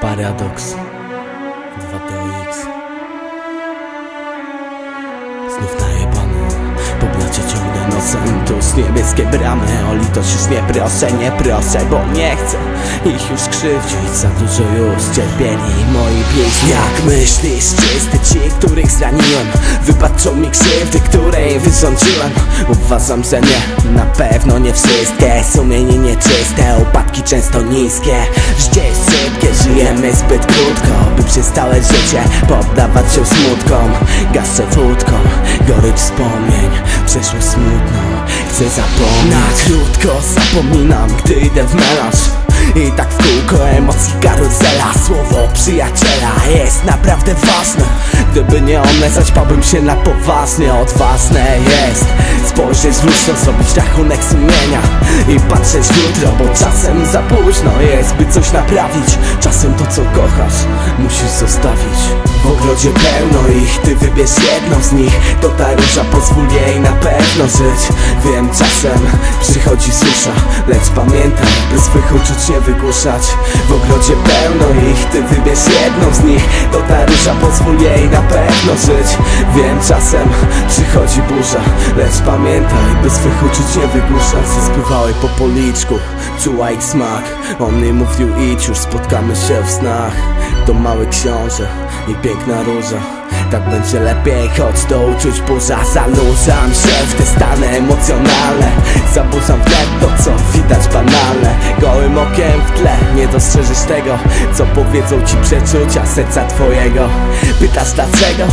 Paradox 2DX Znów najebany Po blacie ciągnę nosem Tuż niebieskie bramy O litość już nie proszę, nie proszę Bo nie chcę ich już krzywdzić. Za dużo już cierpieli moi pieśni. Jak myślisz, czysty ci, których zraniłem Wybaczą mi krzywdy, której wyrządziłem Uważam, że nie, na pewno nie wszystkie Sumienie nieczyste, upadki często niskie. Życie szybkie, żyjemy zbyt krótko By przez całe życie poddawać się smutkom. Gaszę wódką, gorycz wspomnień Przeszłość smutną, chcę zapomnieć. Na krótko zapominam, gdy idę w melanż i tak w kółko emocji karuzela Słowo przyjaciela jest naprawdę ważne Gdyby nie one, zaćpałbym się na poważnie Odważne jest. Spojrzeć w lustro, zrobić rachunek sumienia I patrzeć w jutro, bo czasem za późno jest By coś naprawić, czasem to co kochasz musisz zostawić. W ogrodzie pełno ich, ty wybierz jedną z nich. To ta róża pozwól jej na pewno żyć. Wiem, czasem przychodzi susza Lecz pamiętaj, by swych uczuć nie wygłuszać. W ogrodzie pełno ich, ty wybierz jedną z nich. To ta róża pozwól jej na pewno żyć. Wiem, czasem przychodzi burza Lecz pamiętaj, by swych uczuć nie wygłuszać. Spływały po policzku, czuła ich smak. On mi mówił idź już, spotkamy się w snach. To mały książę i piękna róża. Tak będzie lepiej, choć to uczuć burza. Zanurzam się w te stany emocjonalne. Zaburzam wnet to co widać banalne Gołym okiem w tle. Nie dostrzeżysz tego Co powiedzą ci przeczucia serca twojego. Pytasz dlaczego?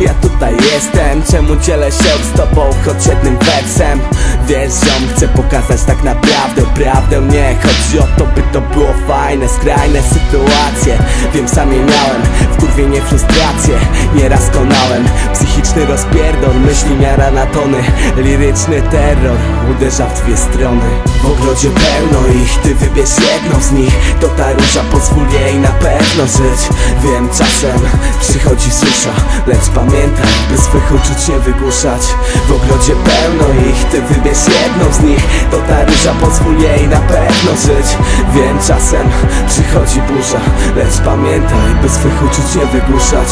Ja tutaj jestem? Czemu dzielę się z tobą choć jednym wersem? Wiesz ziom, chcę pokazać tak naprawdę prawdę. Nie chodzi o to by to było fajne, skrajne sytuacje. Wiem sam je miałem, wkurwienie, frustrację Nieraz konałem Psychiczny rozpierdol, myśli miara na tony. Liryczny terror uderza w dwie strony. W ogrodzie pełno ich, ty wybierz jedną z nich. To ta róża pozwól jej na pewno żyć. Wiem czasem przychodzi susza Lecz pamiętaj, by swych uczuć nie wygłuszać. W ogrodzie pełno ich, ty wybierz jedną z nich. To ta róża pozwól jej na pewno żyć. Wiem czasem przychodzi burza Lecz pamiętaj, by swych uczuć nie wygłuszać